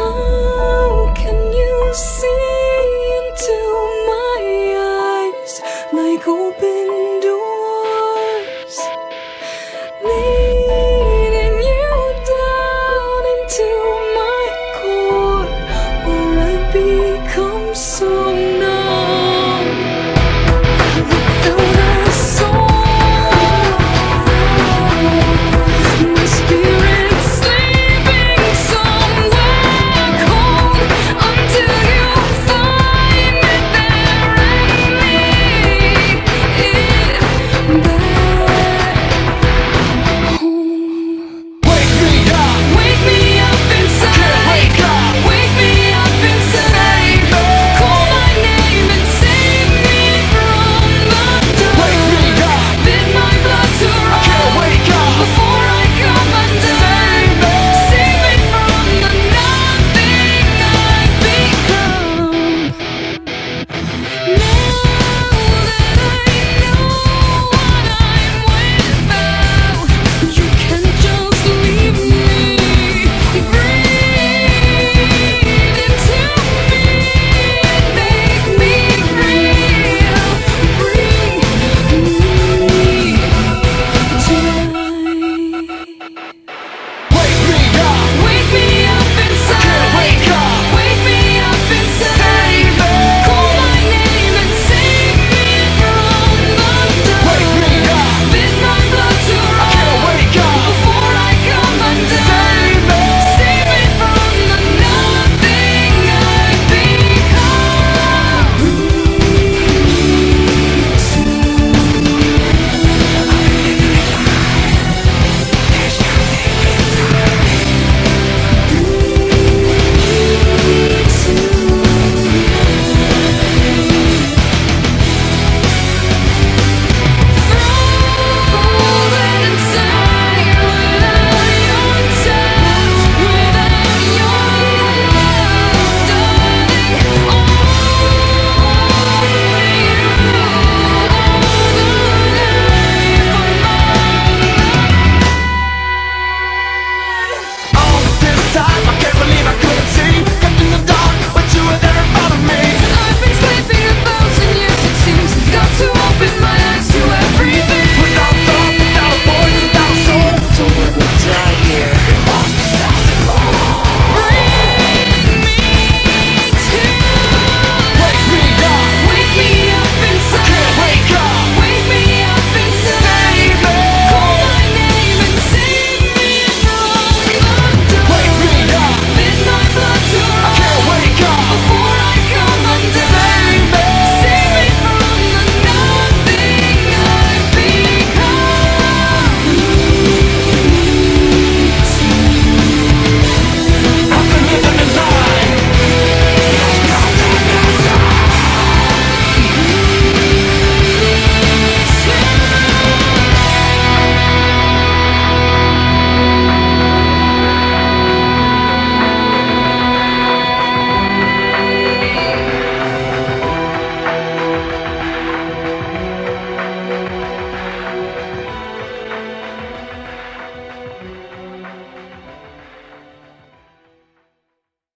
home.